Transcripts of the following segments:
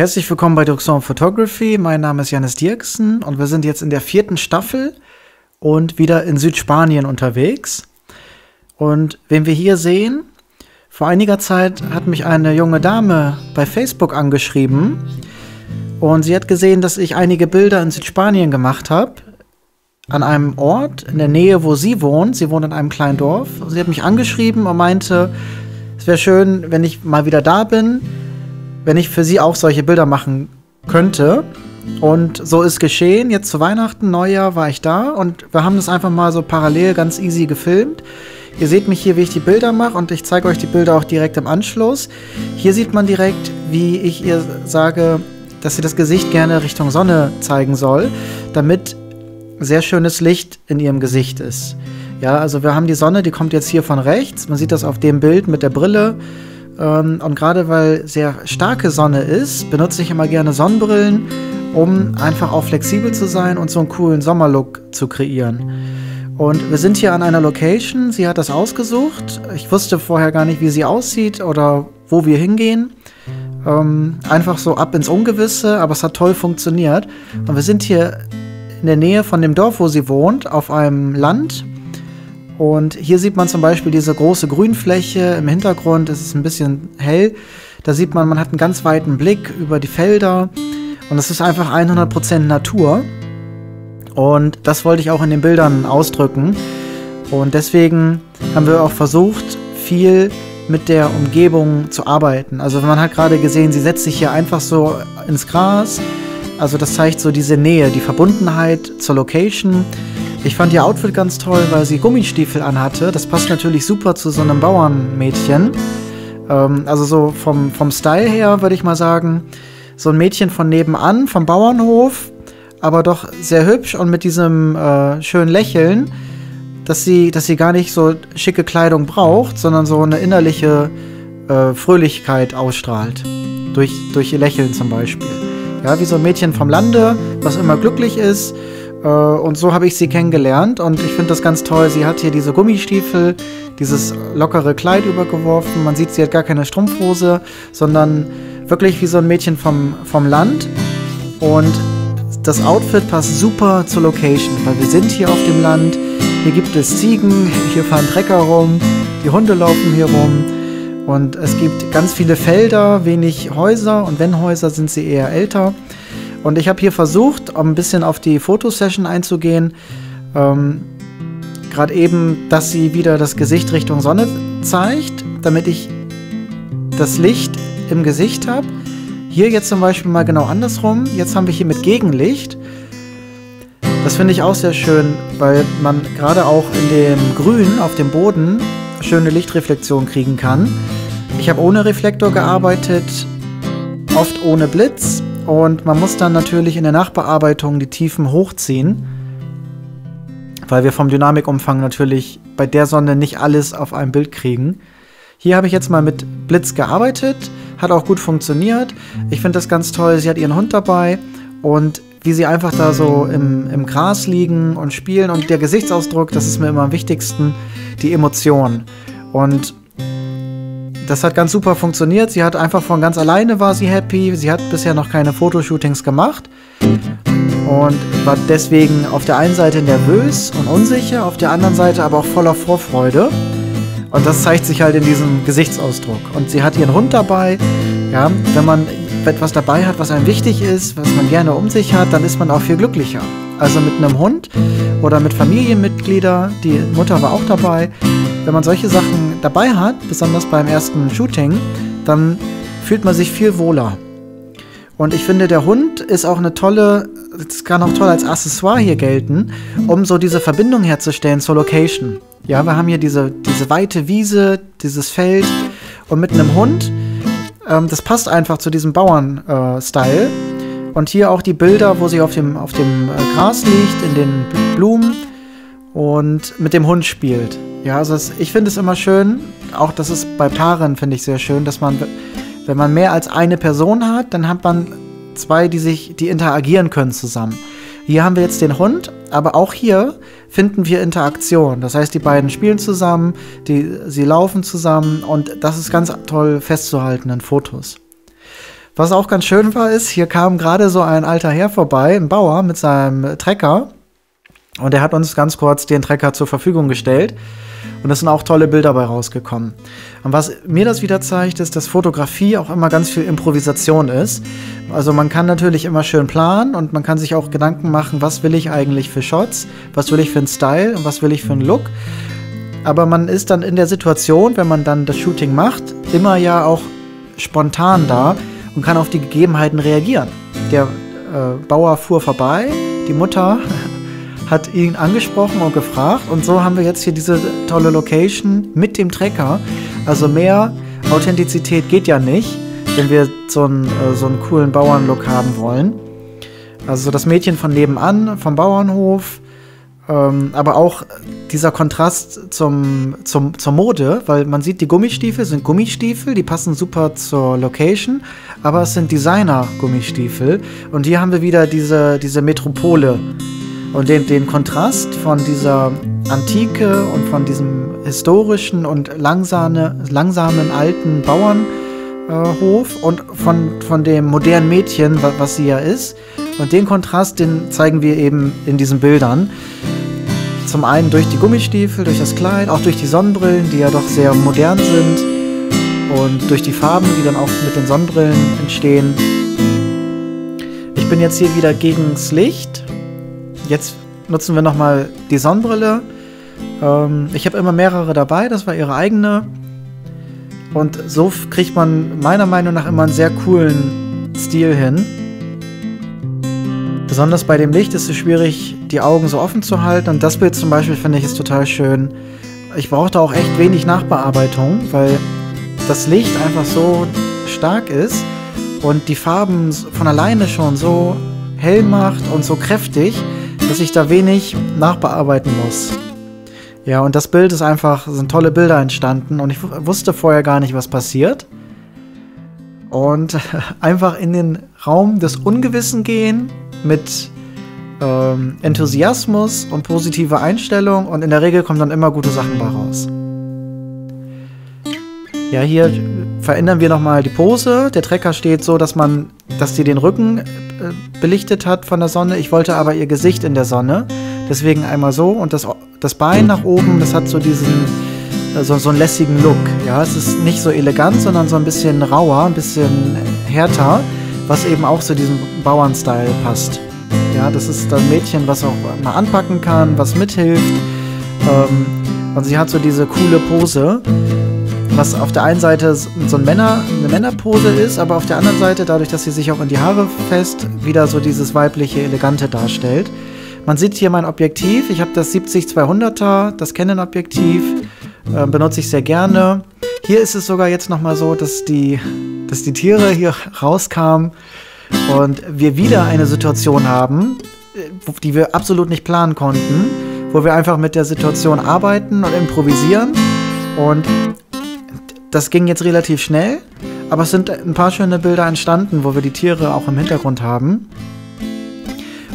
Herzlich willkommen bei Duxon Photography. Mein Name ist Janis Dirksen und wir sind jetzt in der vierten Staffel und wieder in Südspanien unterwegs. Und wen wir hier sehen, vor einiger Zeit hat mich eine junge Dame bei Facebook angeschrieben und sie hat gesehen, dass ich einige Bilder in Südspanien gemacht habe. An einem Ort in der Nähe, wo sie wohnt. Sie wohnt in einem kleinen Dorf. Sie hat mich angeschrieben und meinte, es wäre schön, wenn ich mal wieder da bin, wenn ich für sie auch solche Bilder machen könnte. Und so ist geschehen. Jetzt zu Weihnachten, Neujahr war ich da und wir haben das einfach mal so parallel ganz easy gefilmt. Ihr seht mich hier, wie ich die Bilder mache und ich zeige euch die Bilder auch direkt im Anschluss. Hier sieht man direkt, wie ich ihr sage, dass sie das Gesicht gerne Richtung Sonne zeigen soll, damit sehr schönes Licht in ihrem Gesicht ist. Ja, also wir haben die Sonne, die kommt jetzt hier von rechts. Man sieht das auf dem Bild mit der Brille. Ähm, und gerade weil sehr starke Sonne ist, benutze ich immer gerne Sonnenbrillen, um einfach auch flexibel zu sein und so einen coolen Sommerlook zu kreieren. Und wir sind hier an einer Location. Sie hat das ausgesucht. Ich wusste vorher gar nicht, wie sie aussieht oder wo wir hingehen. Ähm, einfach so ab ins Ungewisse, aber es hat toll funktioniert. Und wir sind hier in der Nähe von dem Dorf, wo sie wohnt, auf einem Land. Und hier sieht man zum Beispiel diese große Grünfläche im Hintergrund. Es ist ein bisschen hell. Da sieht man, man hat einen ganz weiten Blick über die Felder. Und es ist einfach 100% Natur. Und das wollte ich auch in den Bildern ausdrücken. Und deswegen haben wir auch versucht, viel mit der Umgebung zu arbeiten. Also man hat gerade gesehen, sie setzt sich hier einfach so ins Gras. Also das zeigt so diese Nähe, die Verbundenheit zur Location. Ich fand ihr Outfit ganz toll, weil sie Gummistiefel anhatte. Das passt natürlich super zu so einem Bauernmädchen. Ähm, also so vom, vom Style her würde ich mal sagen, so ein Mädchen von nebenan, vom Bauernhof, aber doch sehr hübsch und mit diesem äh, schönen Lächeln, dass sie, dass sie gar nicht so schicke Kleidung braucht, sondern so eine innerliche äh, Fröhlichkeit ausstrahlt. Durch, durch ihr Lächeln zum Beispiel. Ja, wie so ein Mädchen vom Lande, was immer glücklich ist. Äh, und so habe ich sie kennengelernt und ich finde das ganz toll. Sie hat hier diese Gummistiefel, dieses lockere Kleid übergeworfen. Man sieht, sie hat gar keine Strumpfhose, sondern wirklich wie so ein Mädchen vom, vom Land. Und das Outfit passt super zur Location, weil wir sind hier auf dem Land. Hier gibt es Ziegen, hier fahren Trecker rum, die Hunde laufen hier rum. Und es gibt ganz viele Felder, wenig Häuser und wenn Häuser, sind sie eher älter. Und ich habe hier versucht, um ein bisschen auf die Fotosession einzugehen, ähm, gerade eben, dass sie wieder das Gesicht Richtung Sonne zeigt, damit ich das Licht im Gesicht habe. Hier jetzt zum Beispiel mal genau andersrum. Jetzt haben wir hier mit Gegenlicht. Das finde ich auch sehr schön, weil man gerade auch in dem Grün auf dem Boden schöne Lichtreflexion kriegen kann. Ich habe ohne Reflektor gearbeitet, oft ohne Blitz und man muss dann natürlich in der Nachbearbeitung die Tiefen hochziehen, weil wir vom Dynamikumfang natürlich bei der Sonne nicht alles auf einem Bild kriegen. Hier habe ich jetzt mal mit Blitz gearbeitet, hat auch gut funktioniert. Ich finde das ganz toll. Sie hat ihren Hund dabei und wie sie einfach da so im, im Gras liegen und spielen und der Gesichtsausdruck, das ist mir immer am wichtigsten, die Emotion. Und das hat ganz super funktioniert. Sie hat einfach von ganz alleine war sie happy. Sie hat bisher noch keine Fotoshootings gemacht und war deswegen auf der einen Seite nervös und unsicher, auf der anderen Seite aber auch voller Vorfreude. Und das zeigt sich halt in diesem Gesichtsausdruck. Und sie hat ihren Hund dabei. Ja, wenn man etwas dabei hat, was einem wichtig ist, was man gerne um sich hat, dann ist man auch viel glücklicher. Also mit einem Hund oder mit Familienmitgliedern, die Mutter war auch dabei. Wenn man solche Sachen dabei hat, besonders beim ersten Shooting, dann fühlt man sich viel wohler. Und ich finde, der Hund ist auch eine tolle, das kann auch toll als Accessoire hier gelten, um so diese Verbindung herzustellen zur Location. Ja, wir haben hier diese, diese weite Wiese, dieses Feld und mit einem Hund, ähm, das passt einfach zu diesem Bauern-Style. Äh, und hier auch die Bilder, wo sie auf dem, auf dem äh, Gras liegt, in den Blumen und mit dem Hund spielt. Ja, also es, ich finde es immer schön, auch das ist bei Paaren, finde ich sehr schön, dass man wenn man mehr als eine Person hat, dann hat man zwei, die sich, die interagieren können zusammen. Hier haben wir jetzt den Hund, aber auch hier finden wir Interaktion. Das heißt, die beiden spielen zusammen, die, sie laufen zusammen und das ist ganz toll festzuhalten in Fotos. Was auch ganz schön war, ist, hier kam gerade so ein alter Herr vorbei, ein Bauer mit seinem Trecker. Und er hat uns ganz kurz den Trecker zur Verfügung gestellt. Und es sind auch tolle Bilder dabei rausgekommen. Und was mir das wieder zeigt, ist, dass Fotografie auch immer ganz viel Improvisation ist. Also man kann natürlich immer schön planen und man kann sich auch Gedanken machen, was will ich eigentlich für Shots, was will ich für einen Style und was will ich für einen Look. Aber man ist dann in der Situation, wenn man dann das Shooting macht, immer ja auch spontan da und kann auf die Gegebenheiten reagieren. Der äh, Bauer fuhr vorbei, die Mutter hat ihn angesprochen und gefragt. Und so haben wir jetzt hier diese tolle Location mit dem Trecker. Also mehr Authentizität geht ja nicht, wenn wir so einen, äh, so einen coolen Bauernlook haben wollen. Also das Mädchen von nebenan, vom Bauernhof, ähm, aber auch dieser Kontrast zum, zum, zur Mode, weil man sieht, die Gummistiefel sind Gummistiefel, die passen super zur Location, aber es sind Designer-Gummistiefel. Und hier haben wir wieder diese, diese Metropole. Und den, den Kontrast von dieser Antike und von diesem historischen und langsame, langsamen alten Bauernhof äh, und von, von dem modernen Mädchen, was sie ja ist. Und den Kontrast, den zeigen wir eben in diesen Bildern. Zum einen durch die Gummistiefel, durch das Kleid, auch durch die Sonnenbrillen, die ja doch sehr modern sind. Und durch die Farben, die dann auch mit den Sonnenbrillen entstehen. Ich bin jetzt hier wieder gegen das Licht jetzt nutzen wir nochmal die Sonnenbrille. Ähm, ich habe immer mehrere dabei, das war ihre eigene. Und so kriegt man meiner Meinung nach immer einen sehr coolen Stil hin. Besonders bei dem Licht ist es schwierig, die Augen so offen zu halten. Und das Bild zum Beispiel finde ich ist total schön. Ich brauchte auch echt wenig Nachbearbeitung, weil das Licht einfach so stark ist und die Farben von alleine schon so hell macht und so kräftig, dass ich da wenig nachbearbeiten muss. Ja, und das Bild ist einfach, sind tolle Bilder entstanden und ich wusste vorher gar nicht, was passiert. Und einfach in den Raum des Ungewissen gehen mit ähm, Enthusiasmus und positiver Einstellung und in der Regel kommen dann immer gute Sachen bei raus. Ja, hier verändern wir nochmal die Pose. Der Trecker steht so, dass man, dass sie den Rücken äh, belichtet hat von der Sonne. Ich wollte aber ihr Gesicht in der Sonne. Deswegen einmal so und das, das Bein nach oben, das hat so diesen, äh, so, so einen lässigen Look. Ja, es ist nicht so elegant, sondern so ein bisschen rauer, ein bisschen härter, was eben auch zu diesem Bauernstyle passt. Ja, das ist das Mädchen, was auch mal anpacken kann, was mithilft. Ähm, und sie hat so diese coole Pose was auf der einen Seite so ein Männer, eine Männerpose ist, aber auf der anderen Seite, dadurch, dass sie sich auch in die Haare fest, wieder so dieses weibliche, elegante darstellt. Man sieht hier mein Objektiv. Ich habe das 70-200er, das Canon-Objektiv, äh, benutze ich sehr gerne. Hier ist es sogar jetzt nochmal so, dass die, dass die Tiere hier rauskamen und wir wieder eine Situation haben, äh, die wir absolut nicht planen konnten, wo wir einfach mit der Situation arbeiten und improvisieren. Und das ging jetzt relativ schnell, aber es sind ein paar schöne Bilder entstanden, wo wir die Tiere auch im Hintergrund haben.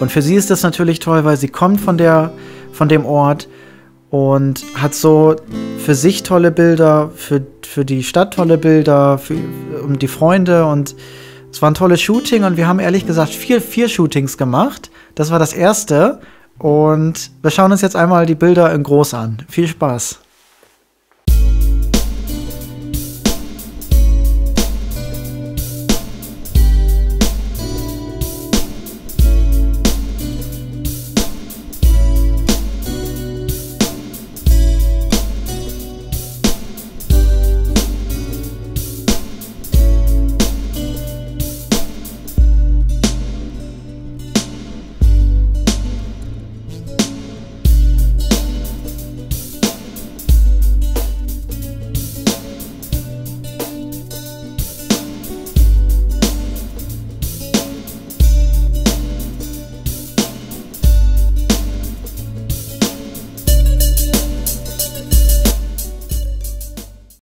Und für sie ist das natürlich toll, weil sie kommt von, der, von dem Ort und hat so für sich tolle Bilder, für, für die Stadt tolle Bilder, für, um die Freunde und es war ein tolles Shooting und wir haben ehrlich gesagt vier, vier Shootings gemacht. Das war das erste und wir schauen uns jetzt einmal die Bilder in groß an. Viel Spaß!